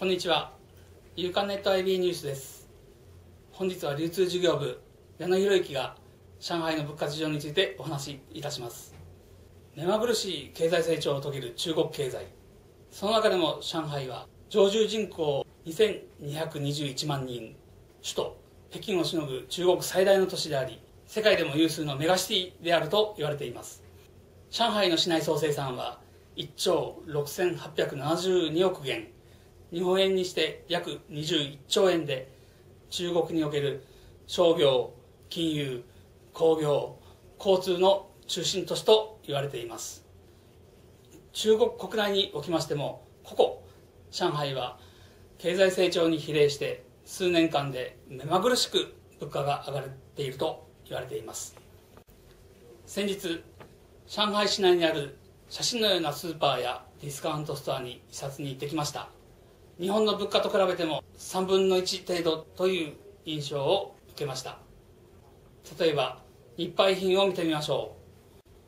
こんにちは。夕刊ネット IB ニュースです。本日は流通事業部矢野博之が上海の物価事情についてお話しいたします。目まぐるしい経済成長を遂げる中国経済。その中でも上海は常住人口2221万人、首都北京をしのぐ中国最大の都市であり、世界でも有数のメガシティであると言われています。上海の市内総生産は1兆6872億元、日本円にして約21兆円で中国における商業、金融、工業、交通の中心都市と言われています。中国国内におきましてもここ上海は経済成長に比例して数年間で目まぐるしく物価が上がっていると言われています。先日上海市内にある写真のようなスーパーやディスカウントストアに視察に行ってきました。日本の物価と比べても3分の1程度という印象を受けました。例えば日配品を見てみましょ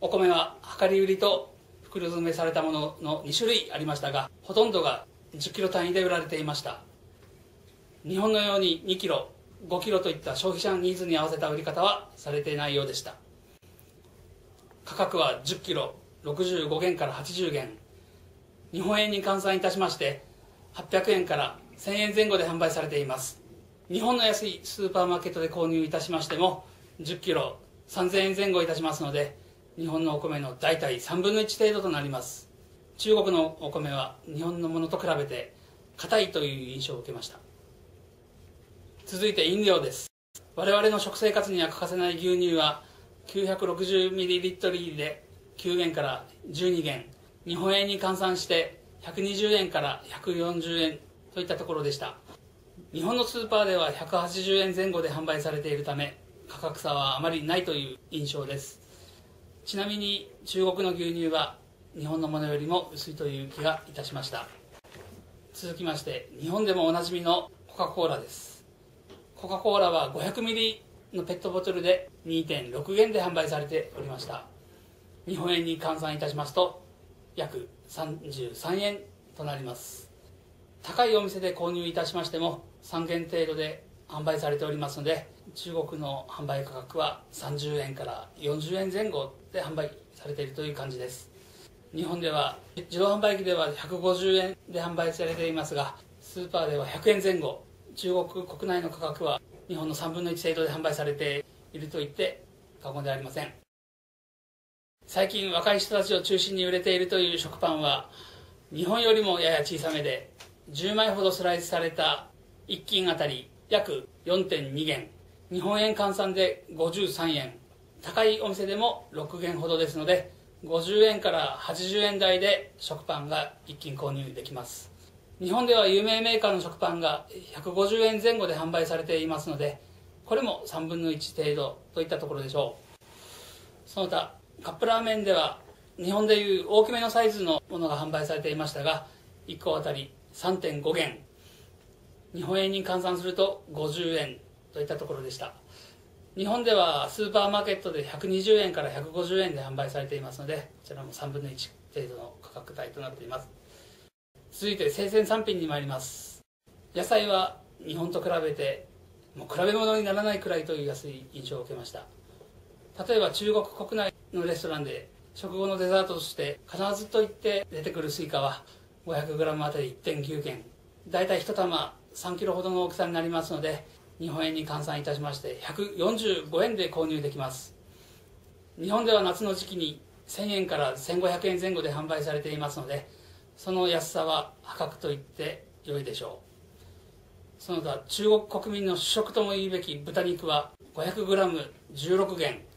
う。お米は量り売りと袋詰めされたものの2種類ありましたがほとんどが1 0キロ単位で売られていました。日本のように2キロ5キロといった消費者ニーズに合わせた売り方はされていないようでした。価格は1 0キロ65元から80元。日本円に換算いたしまして800円から1000円前後で販売されています。日本の安いスーパーマーケットで購入いたしましても1 0キロ3000円前後いたしますので日本のお米の大体3分の1程度となります。中国のお米は日本のものと比べて硬いという印象を受けました。続いて飲料です。我々の食生活には欠かせない牛乳は 960ml で9元から12元。日本円に換算して120円から140円といったところでした。日本のスーパーでは180円前後で販売されているため価格差はあまりないという印象です。ちなみに中国の牛乳は日本のものよりも薄いという気がいたしました。続きまして日本でもおなじみのコカ・コーラです。コカ・コーラは500ミリのペットボトルで2.6元で販売されておりました。日本円に換算いたしますと約33円となります。高いお店で購入いたしましても3元程度で販売されておりますので中国の販売価格は30円から40円前後で販売されているという感じです。日本では自動販売機では150円で販売されていますがスーパーでは100円前後中国国内の価格は日本の3分の1程度で販売されていると言って過言ではありません。最近若い人たちを中心に売れているという食パンは日本よりもやや小さめで10枚ほどスライスされた1斤あたり約4.2元。日本円換算で53円。高いお店でも6元ほどですので50円から80円台で食パンが1斤購入できます。日本では有名メーカーの食パンが150円前後で販売されていますのでこれも3分の1程度といったところでしょう。その他カップラーメンでは日本でいう大きめのサイズのものが販売されていましたが1個あたり3.5元。日本円に換算すると50円といったところでした。日本ではスーパーマーケットで120円から150円で販売されていますのでこちらも3分の1程度の価格帯となっています。続いて生鮮産品に参ります。野菜は日本と比べてもう比べ物にならないくらいという安い印象を受けました。例えば中国国内のレストランで食後のデザートとして必ずと言って出てくるスイカは 500g あたり1.9元。大体1玉3キロほどの大きさになりますので日本円に換算いたしまして145円で購入できます。日本では夏の時期に1000円から1500円前後で販売されていますのでその安さは破格と言って良いでしょう。その他中国国民の主食とも言うべき豚肉は 500g16 元。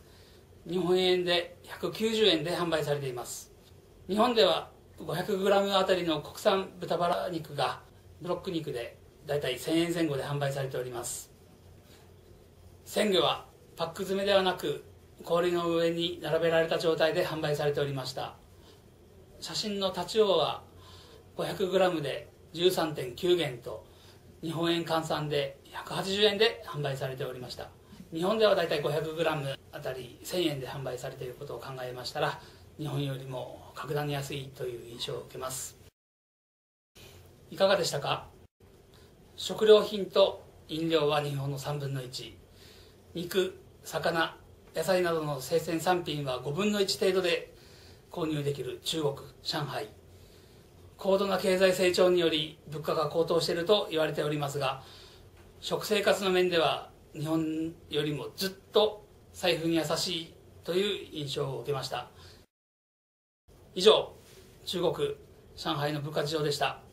日本円で190円で販売されています。日本では 500g あたりの国産豚バラ肉がブロック肉でだいたい1000円前後で販売されております。鮮魚はパック詰めではなく氷の上に並べられた状態で販売されておりました。写真のタチウオは 500g で13.9元と日本円換算で180円で販売されておりました。日本ではだいたい 500g あたり1000円で販売されていることを考えましたら日本よりも格段に安いという印象を受けます。いかがでしたか？食料品と飲料は日本の3分の1肉魚野菜などの生鮮産品は5分の1程度で購入できる中国上海。高度な経済成長により物価が高騰していると言われておりますが食生活の面では日本よりもずっと財布に優しいという印象を受けました。以上中国上海の部活場でした。